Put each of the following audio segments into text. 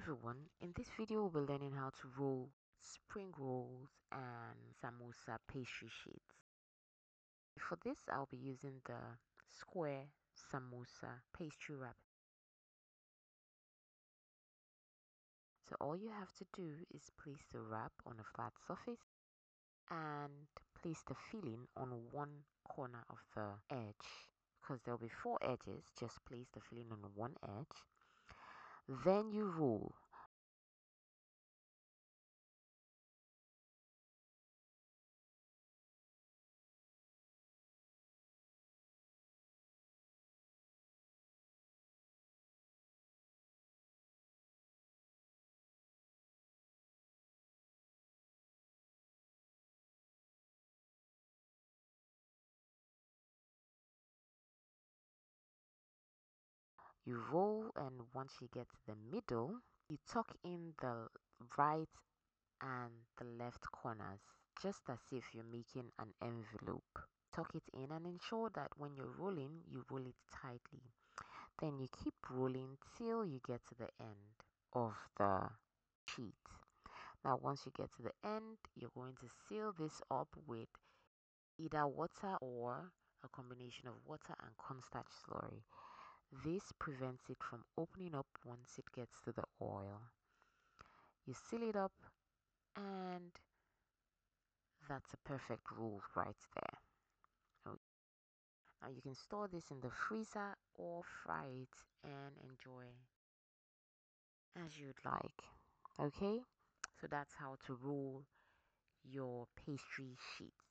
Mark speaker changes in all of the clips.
Speaker 1: everyone, in this video we'll be learning how to roll spring rolls and samosa pastry sheets. For this I'll be using the square samosa pastry wrap. So all you have to do is place the wrap on a flat surface and place the filling on one corner of the edge because there'll be four edges just place the filling on one edge then you roll you roll and once you get to the middle you tuck in the right and the left corners just as if you're making an envelope. Tuck it in and ensure that when you're rolling you roll it tightly. Then you keep rolling till you get to the end of the sheet. Now once you get to the end you're going to seal this up with either water or a combination of water and cornstarch slurry this prevents it from opening up once it gets to the oil. You seal it up and that's a perfect roll right there. Now you can store this in the freezer or fry it and enjoy as you'd like. Okay, so that's how to roll your pastry sheets.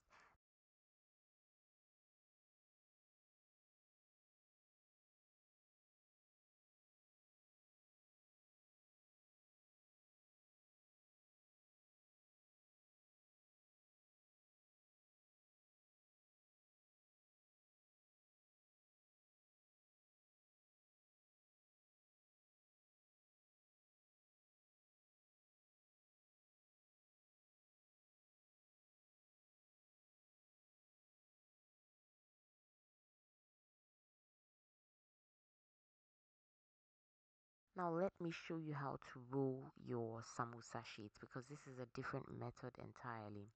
Speaker 1: Now let me show you how to roll your samosa sheets because this is a different method entirely.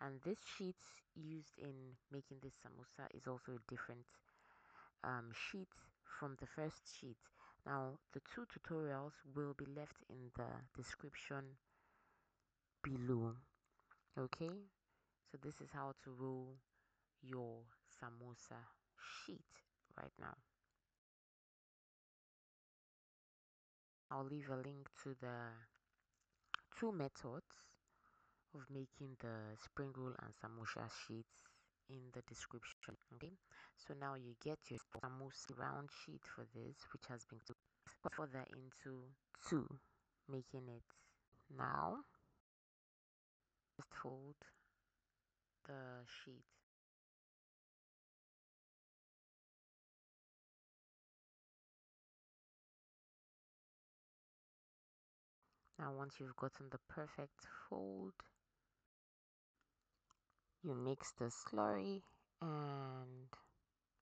Speaker 1: And this sheet used in making this samosa is also a different um, sheet from the first sheet. Now the two tutorials will be left in the description below. Okay, so this is how to roll your samosa sheet right now. I'll leave a link to the two methods of making the spring roll and samosa sheets in the description okay? So now you get your samosa round sheet for this which has been put further into two making it now. Just fold the sheet Now once you've gotten the perfect fold, you mix the slurry and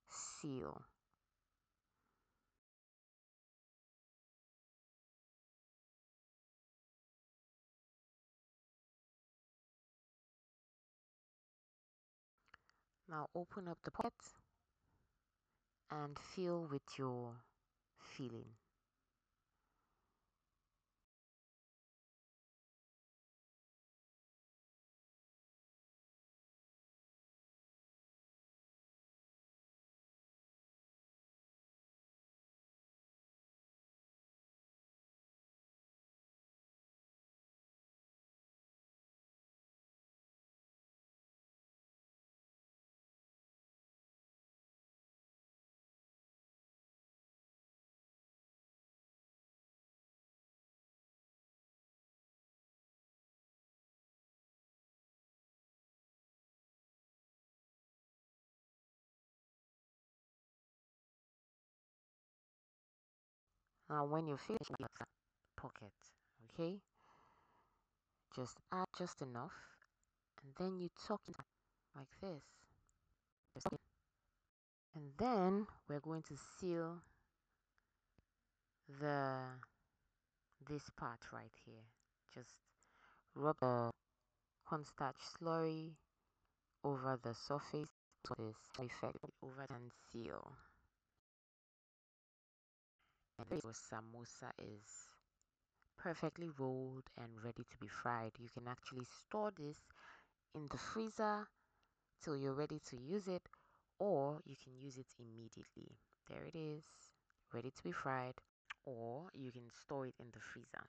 Speaker 1: seal. Now open up the pot and fill with your filling. Now when you finish the pocket, okay, just add just enough and then you tuck it like this. And then we're going to seal the this part right here. Just rub the cornstarch slurry over the surface for this effect over and seal your samosa is perfectly rolled and ready to be fried. You can actually store this in the freezer till you're ready to use it or you can use it immediately. There it is ready to be fried or you can store it in the freezer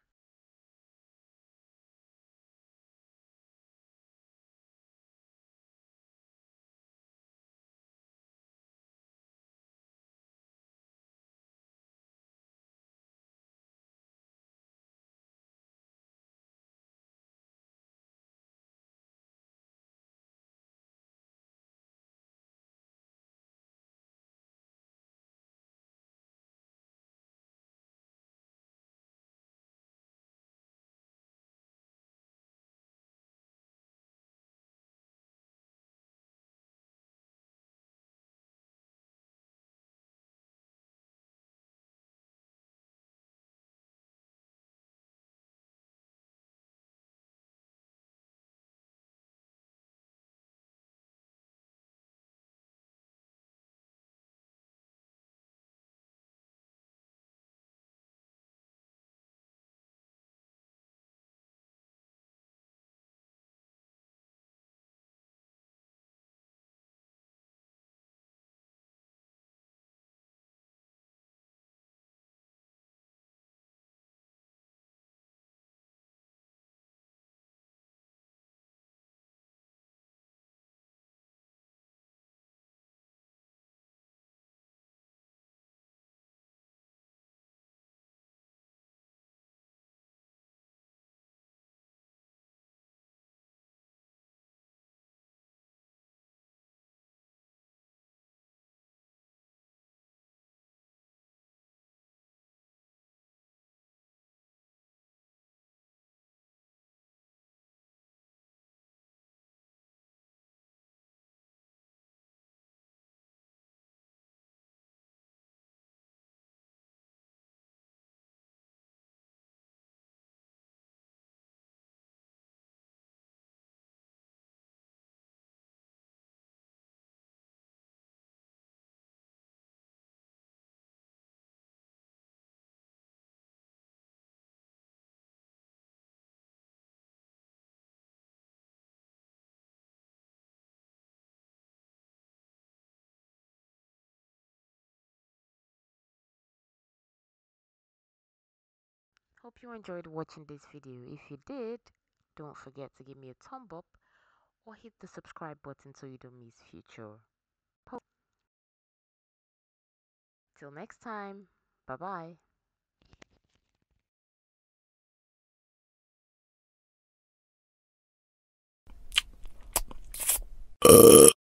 Speaker 1: Hope you enjoyed watching this video. If you did, don't forget to give me a thumb up or hit the subscribe button so you don't miss future. Till next time, bye bye. Uh.